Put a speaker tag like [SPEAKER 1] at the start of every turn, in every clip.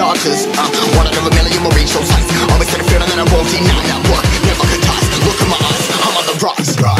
[SPEAKER 1] star Cause I'm one out of a million marine show size Always had a feeling that I won't deny. Now work Never could toss, look in my eyes, I'm on the rocks.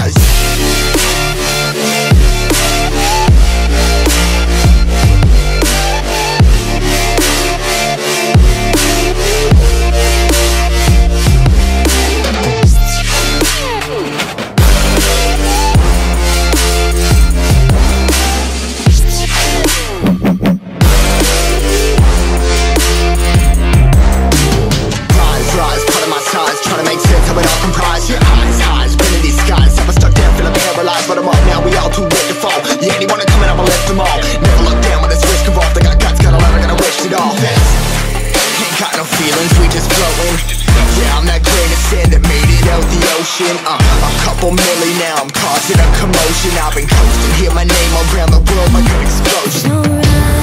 [SPEAKER 1] Motion uh, A couple milli now, I'm causing a commotion. I've been coasting, hear my name all around the world like an
[SPEAKER 2] explosion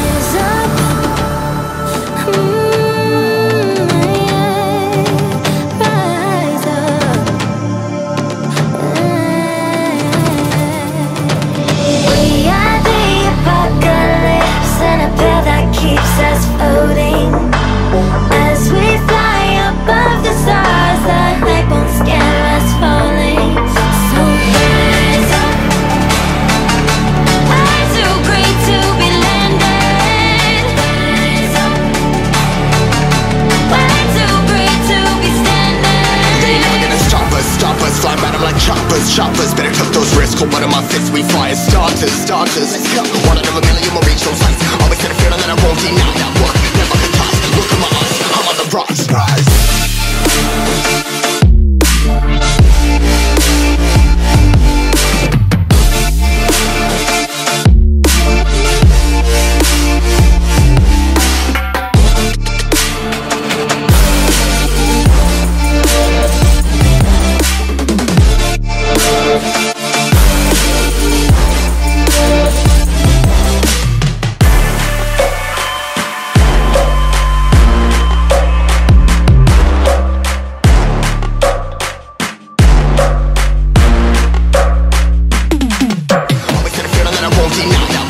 [SPEAKER 1] choppers Better took those risks, hold one of my fists We fire starters, starters. One of a will deny